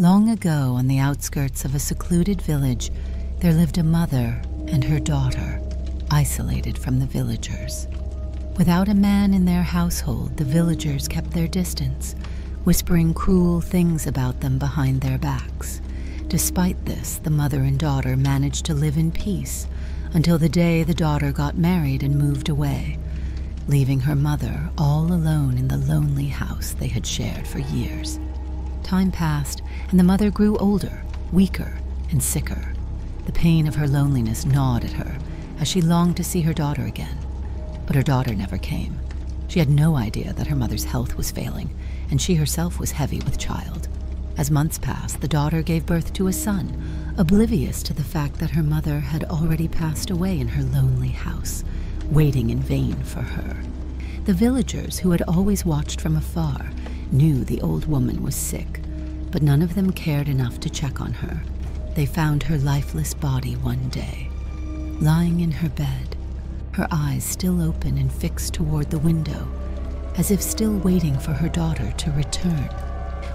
Long ago, on the outskirts of a secluded village, there lived a mother and her daughter, isolated from the villagers. Without a man in their household, the villagers kept their distance, whispering cruel things about them behind their backs. Despite this, the mother and daughter managed to live in peace until the day the daughter got married and moved away, leaving her mother all alone in the lonely house they had shared for years. Time passed, and the mother grew older, weaker, and sicker. The pain of her loneliness gnawed at her as she longed to see her daughter again. But her daughter never came. She had no idea that her mother's health was failing, and she herself was heavy with child. As months passed, the daughter gave birth to a son, oblivious to the fact that her mother had already passed away in her lonely house, waiting in vain for her. The villagers, who had always watched from afar, knew the old woman was sick, but none of them cared enough to check on her. They found her lifeless body one day, lying in her bed, her eyes still open and fixed toward the window, as if still waiting for her daughter to return.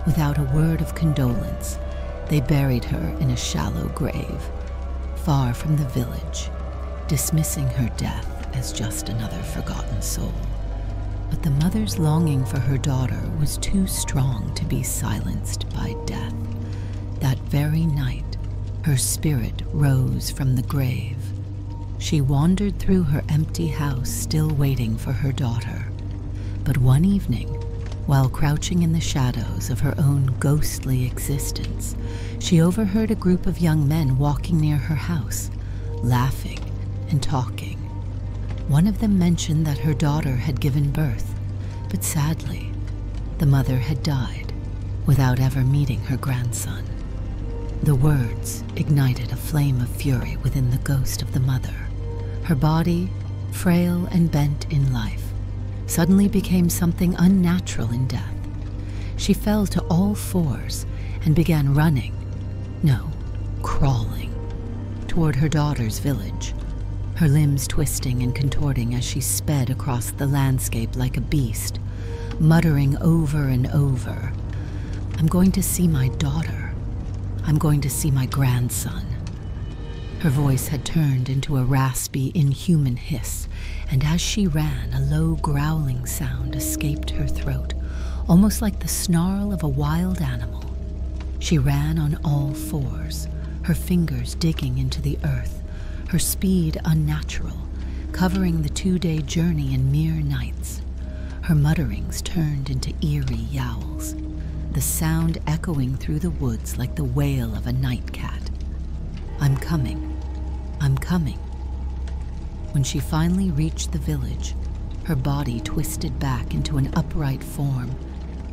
Without a word of condolence, they buried her in a shallow grave, far from the village, dismissing her death as just another forgotten soul. But the mother's longing for her daughter was too strong to be silenced by death. That very night, her spirit rose from the grave. She wandered through her empty house, still waiting for her daughter. But one evening, while crouching in the shadows of her own ghostly existence, she overheard a group of young men walking near her house, laughing and talking. One of them mentioned that her daughter had given birth, but sadly, the mother had died without ever meeting her grandson. The words ignited a flame of fury within the ghost of the mother. Her body, frail and bent in life, suddenly became something unnatural in death. She fell to all fours and began running, no, crawling, toward her daughter's village her limbs twisting and contorting as she sped across the landscape like a beast, muttering over and over, I'm going to see my daughter. I'm going to see my grandson. Her voice had turned into a raspy, inhuman hiss, and as she ran, a low growling sound escaped her throat, almost like the snarl of a wild animal. She ran on all fours, her fingers digging into the earth her speed unnatural, covering the two day journey in mere nights. Her mutterings turned into eerie yowls, the sound echoing through the woods like the wail of a night cat. I'm coming. I'm coming. When she finally reached the village, her body twisted back into an upright form,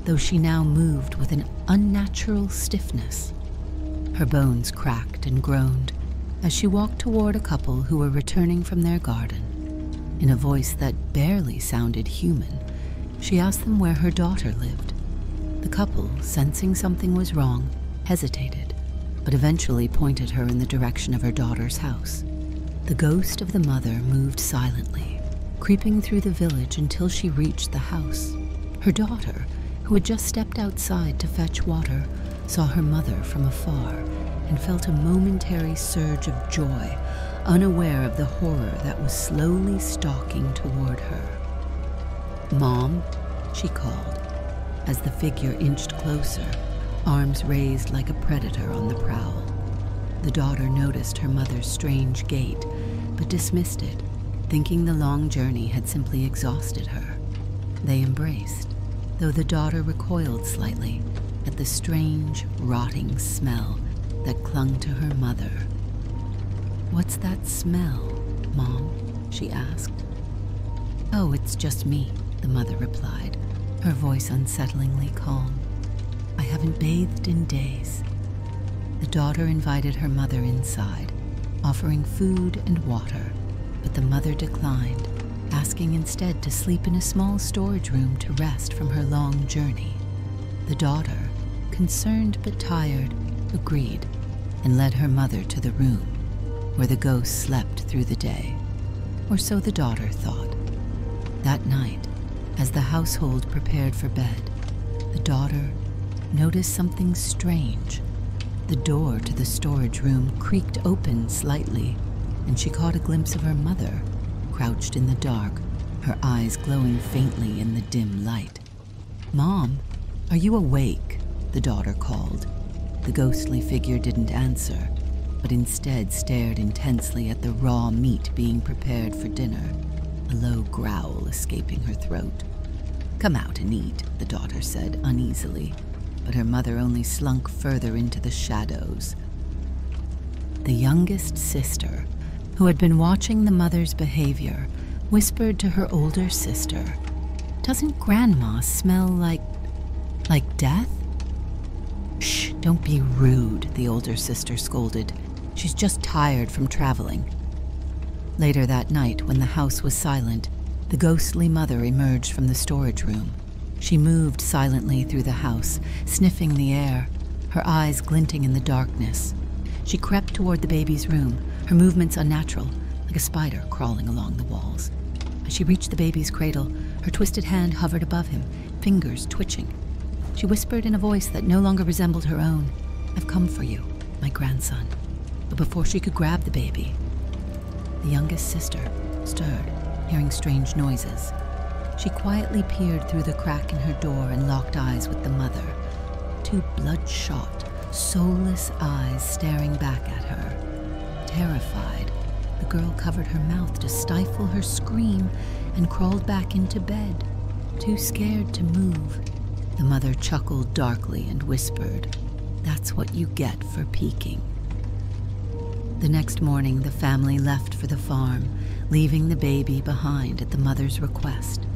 though she now moved with an unnatural stiffness. Her bones cracked and groaned, as she walked toward a couple who were returning from their garden. In a voice that barely sounded human, she asked them where her daughter lived. The couple, sensing something was wrong, hesitated, but eventually pointed her in the direction of her daughter's house. The ghost of the mother moved silently, creeping through the village until she reached the house. Her daughter, who had just stepped outside to fetch water, saw her mother from afar and felt a momentary surge of joy, unaware of the horror that was slowly stalking toward her. Mom, she called, as the figure inched closer, arms raised like a predator on the prowl. The daughter noticed her mother's strange gait, but dismissed it, thinking the long journey had simply exhausted her. They embraced, though the daughter recoiled slightly at the strange, rotting smell that clung to her mother. What's that smell, Mom? she asked. Oh, it's just me, the mother replied, her voice unsettlingly calm. I haven't bathed in days. The daughter invited her mother inside, offering food and water, but the mother declined, asking instead to sleep in a small storage room to rest from her long journey. The daughter, concerned but tired, agreed and led her mother to the room where the ghost slept through the day, or so the daughter thought. That night, as the household prepared for bed, the daughter noticed something strange. The door to the storage room creaked open slightly, and she caught a glimpse of her mother, crouched in the dark, her eyes glowing faintly in the dim light. Mom, are you awake? The daughter called. The ghostly figure didn't answer, but instead stared intensely at the raw meat being prepared for dinner, a low growl escaping her throat. Come out and eat, the daughter said uneasily, but her mother only slunk further into the shadows. The youngest sister, who had been watching the mother's behavior, whispered to her older sister, Doesn't Grandma smell like. like death? Don't be rude, the older sister scolded. She's just tired from traveling. Later that night, when the house was silent, the ghostly mother emerged from the storage room. She moved silently through the house, sniffing the air, her eyes glinting in the darkness. She crept toward the baby's room, her movements unnatural, like a spider crawling along the walls. As she reached the baby's cradle, her twisted hand hovered above him, fingers twitching. She whispered in a voice that no longer resembled her own I've come for you, my grandson. But before she could grab the baby, the youngest sister stirred, hearing strange noises. She quietly peered through the crack in her door and locked eyes with the mother. Two bloodshot, soulless eyes staring back at her. Terrified, the girl covered her mouth to stifle her scream and crawled back into bed, too scared to move. The mother chuckled darkly and whispered, That's what you get for peeking. The next morning, the family left for the farm, leaving the baby behind at the mother's request.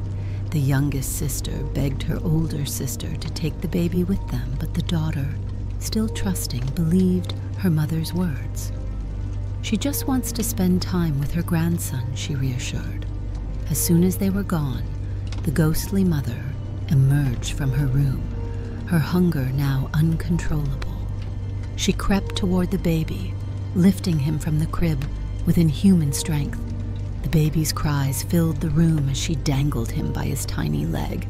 The youngest sister begged her older sister to take the baby with them, but the daughter, still trusting, believed her mother's words. She just wants to spend time with her grandson, she reassured. As soon as they were gone, the ghostly mother emerged from her room, her hunger now uncontrollable. She crept toward the baby, lifting him from the crib with inhuman strength. The baby's cries filled the room as she dangled him by his tiny leg.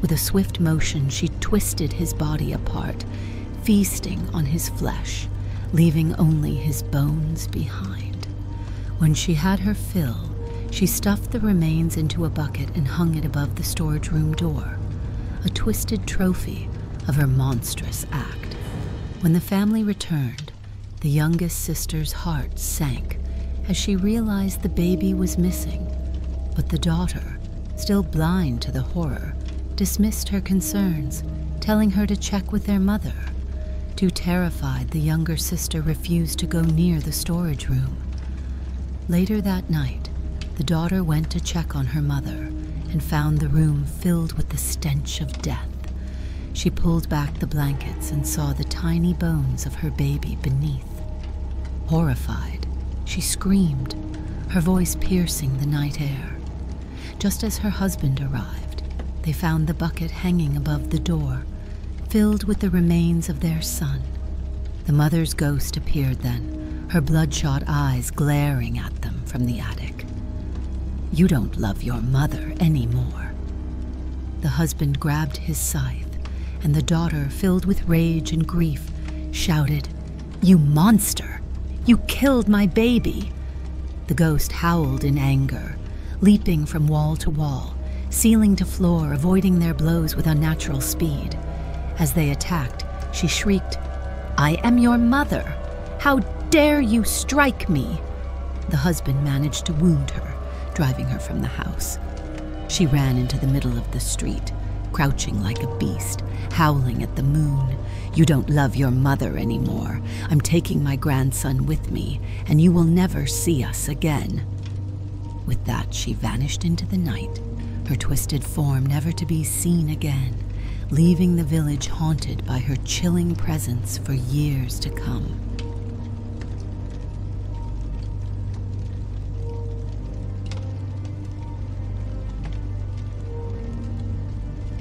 With a swift motion, she twisted his body apart, feasting on his flesh, leaving only his bones behind. When she had her fill, she stuffed the remains into a bucket and hung it above the storage room door, a twisted trophy of her monstrous act. When the family returned, the youngest sister's heart sank as she realized the baby was missing, but the daughter, still blind to the horror, dismissed her concerns, telling her to check with their mother. Too terrified, the younger sister refused to go near the storage room. Later that night, the daughter went to check on her mother and found the room filled with the stench of death. She pulled back the blankets and saw the tiny bones of her baby beneath. Horrified, she screamed, her voice piercing the night air. Just as her husband arrived, they found the bucket hanging above the door, filled with the remains of their son. The mother's ghost appeared then, her bloodshot eyes glaring at them from the attic. You don't love your mother anymore. The husband grabbed his scythe, and the daughter, filled with rage and grief, shouted, You monster! You killed my baby! The ghost howled in anger, leaping from wall to wall, ceiling to floor, avoiding their blows with unnatural speed. As they attacked, she shrieked, I am your mother! How dare you strike me? The husband managed to wound her, driving her from the house. She ran into the middle of the street, crouching like a beast, howling at the moon. You don't love your mother anymore. I'm taking my grandson with me, and you will never see us again. With that, she vanished into the night, her twisted form never to be seen again, leaving the village haunted by her chilling presence for years to come.